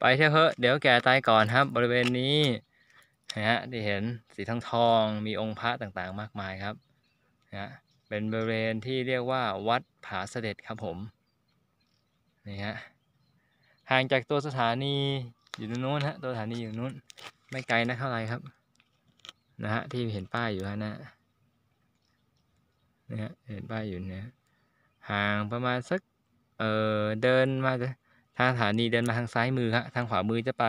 ไปเที่ยวเถอเดี๋ยวแก่ตายก่อนครับ บริเวณนี้นะฮะที่เห็นสีทองทองมีองค์พระต่างๆ มากมายครับนะฮะเป็นบริเวณที่เรียกว่าวัดผาเสด็จครับผมนี่ฮะห่างจากตัวสถานีอยู่ตรงนู้นฮะตัวสถานีอยู่นู้นไม่ไกลนะเท่าไหร่ครับนะฮะที่เห็นป้ายอยู่ฮะนะนะฮะเห็นป้ายอยู่เนี่ยห่างประมาณสักเอ่อเดินมา ทางสถานีเดินมาทางซ้ายมือฮะทางขวามือจะไป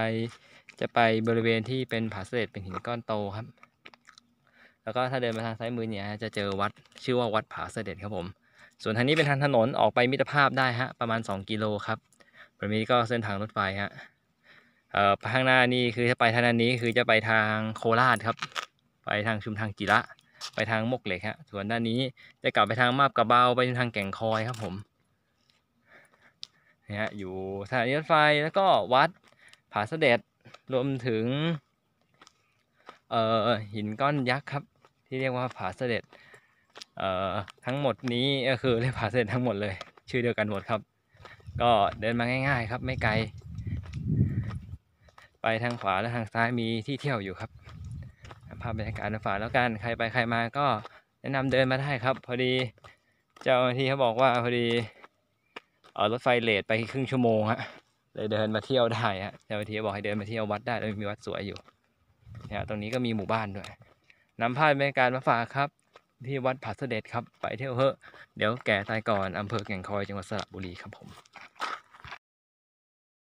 จะไปบริเวณที่เป็นผาเสด็จเป็นหินก้อนโตครับ แล้วก็ถ้าเดินมาทางซ้ายมือเนี่ยจะเจอวัดชื่อว่าวัดผาเสด็จครับผม ส่วนทางนี้เป็นทางถนนออกไปมิตรภาพได้ฮะประมาณ 2 กิโลครับบริเวณนี้ก็เส้นทางรถไฟฮะเอ่อข้างหน้านี่คือถ้าไปทางด้นนี้คือจะไปทางโคราชครับ ไปทางชุมทางจิระไปทางมกเหล็กฮะส่วนด้านนี้จะกลับไปทางมาบกระเบาไปทางแก่งคอยครับผม นี่ยฮะอยู่สถานีรถไฟแล้วก็วัดผาเสด็จรวมถึงเอ่อหินก้อนยักษ์ครับ ที่เรียกว่าผาเสด็จเอ่อทั้งหมดนี้ก็คือเรียกผาเสด็จทั้งหมดเลย ชื่อเดียวกันหมดครับ ก็เดินมาง่าย ๆ ครับ ไม่ไกล ไปทางขวาและทางซ้ายมีที่เที่ยวอยู่ครับภาพบรรยากาศฝาแล้วกันใครไปใครมาก็แนะนำเดินมาได้ครับ พอดีเจ้าหน้าที่เขาบอกว่าพอดี เออรถไฟเลทไปครึ่งชั่วโมงฮะเลยเดินมาเที่ยวได้ฮะชาวทีบอกให้เดินมาเที่ยววัดได้แล้วมีวัดสวยอยู่เนี่ยตรงนี้ก็มีหมู่บ้านด้วยนำภาพบรรยากาศมาฝากครับ ที่วัดผาเสด็จครับไปเที่ยวเถอะเดี๋ยวแก่ตายก่อนอำเภอแก่งคอยจังหวัดสระบุรีครับผม